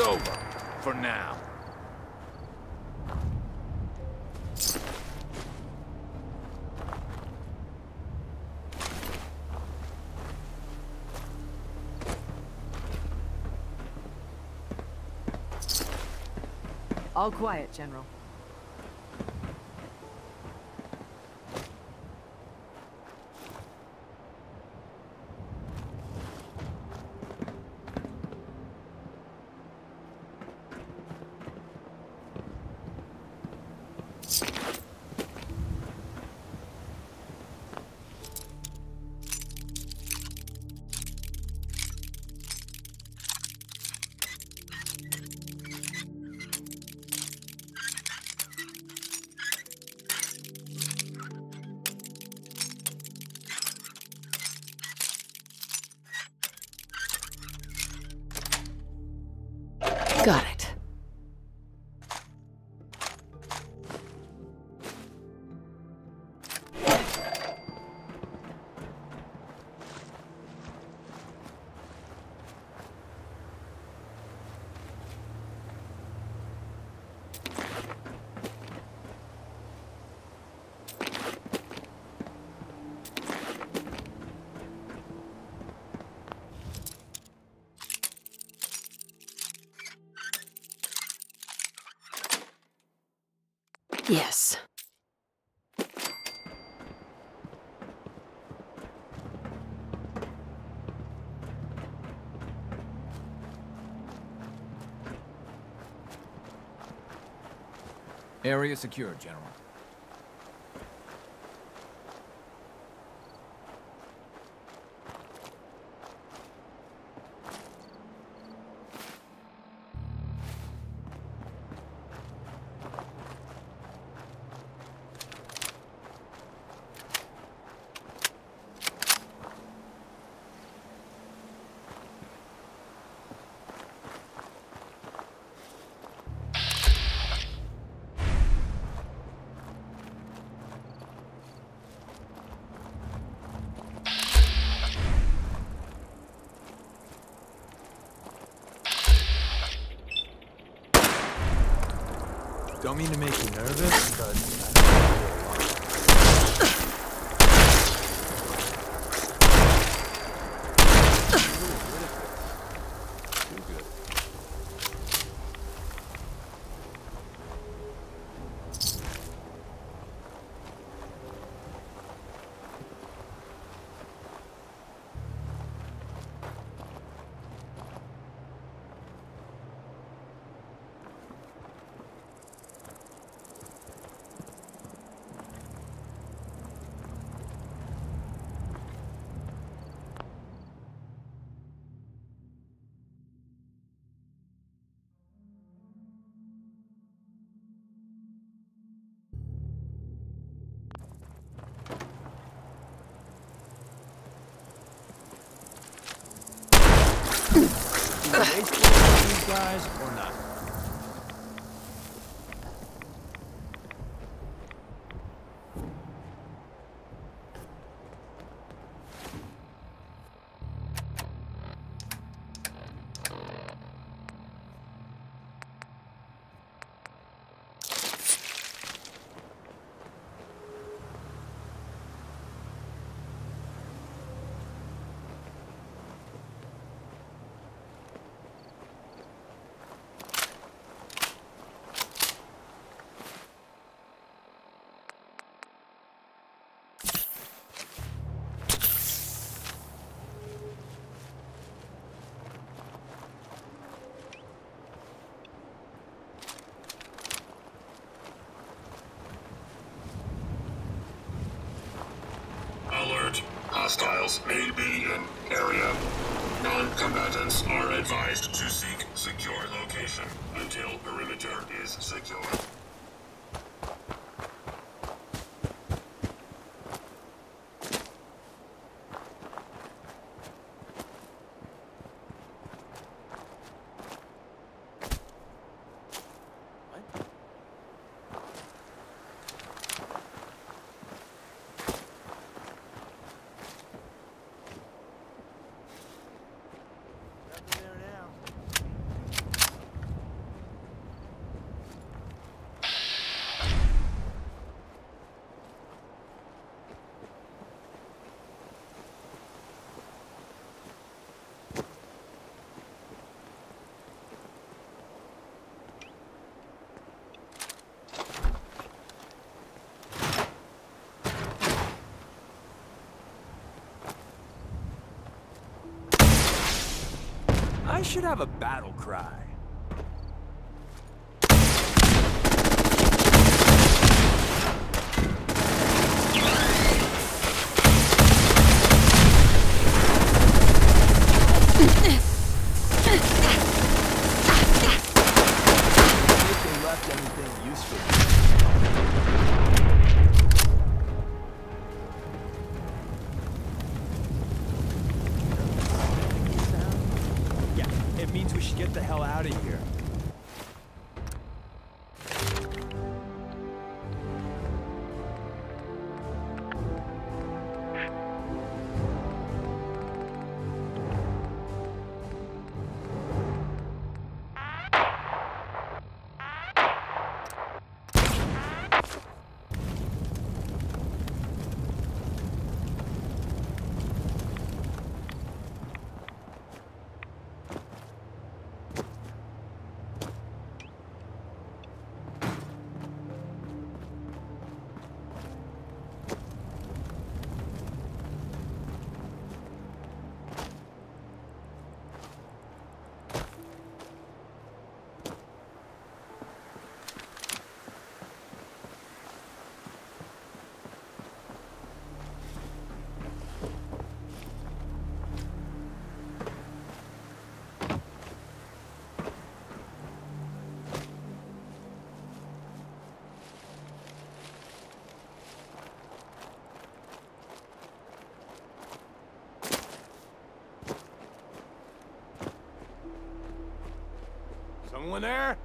Over. For now. All quiet, General. Got it. Yes. Area secure, General. Don't mean to make you nervous, but uh, guys or not? I should have a battle cry. Someone there?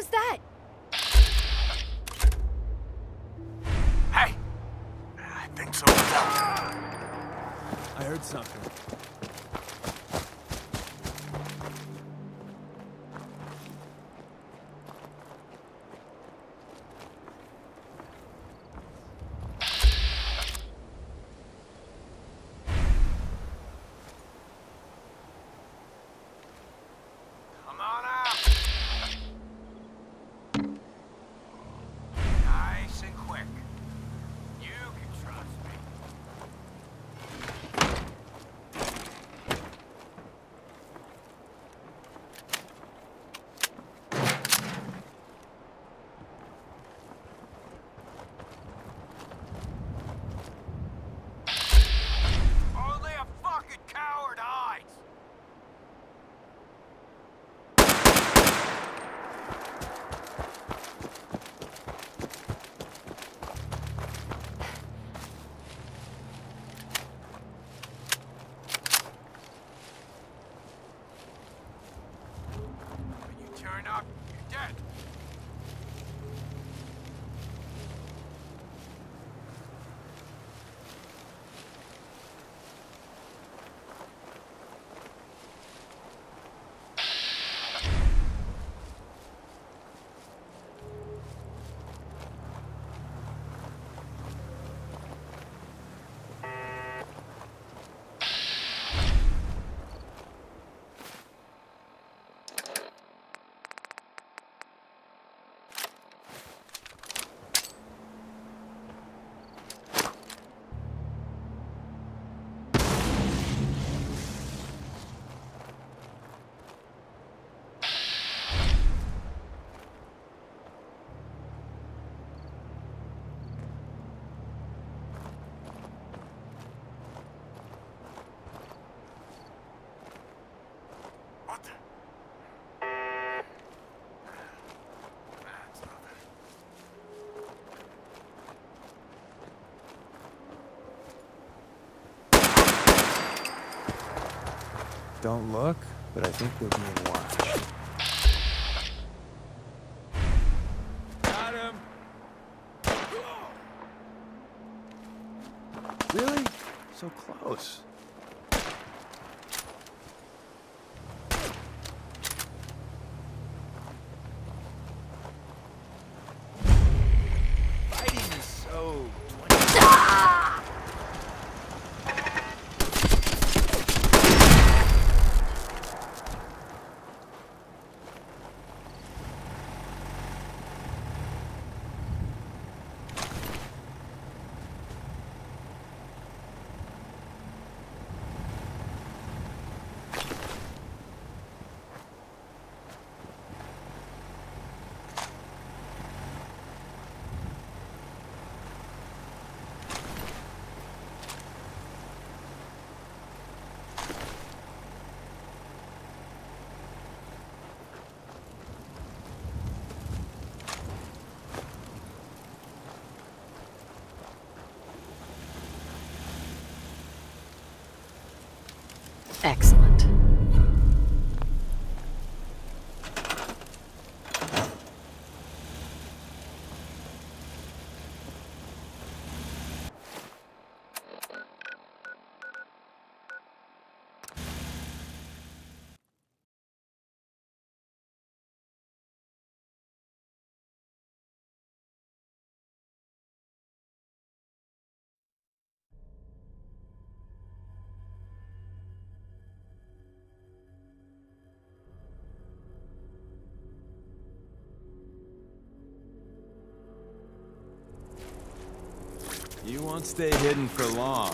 was that? Hey! I think. I heard something. Don't look, but I think we're being watched. Got him! Really? So close. Excellent. You won't stay hidden for long.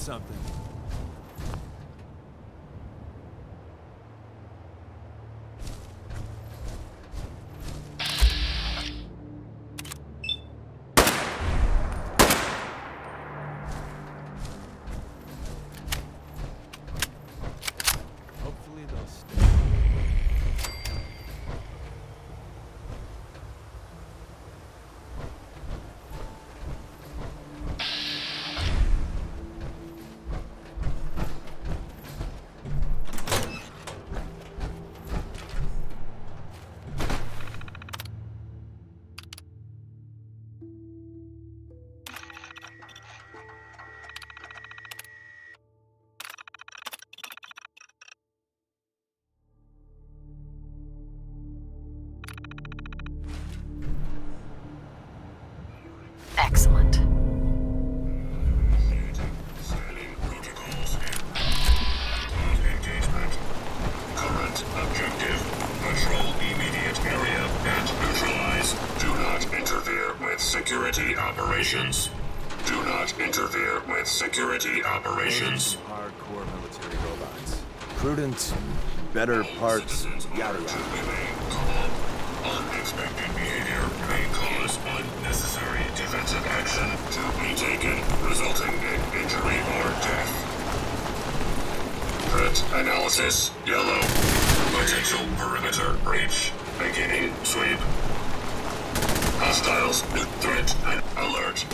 Something. Hopefully they'll stay. With security operations. Do not interfere with security operations. Hardcore military robots. Prudent, better parts, yada yada. Breach. Beginning sweep. Hostiles, threat and alert.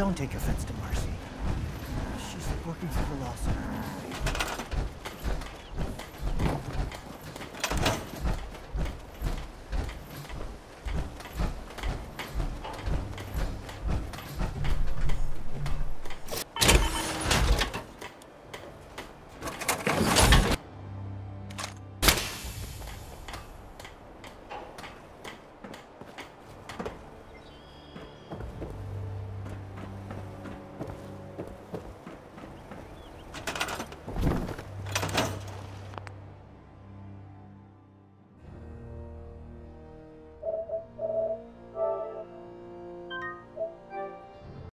Don't take offense to Marcy. She's working for the lawsuit.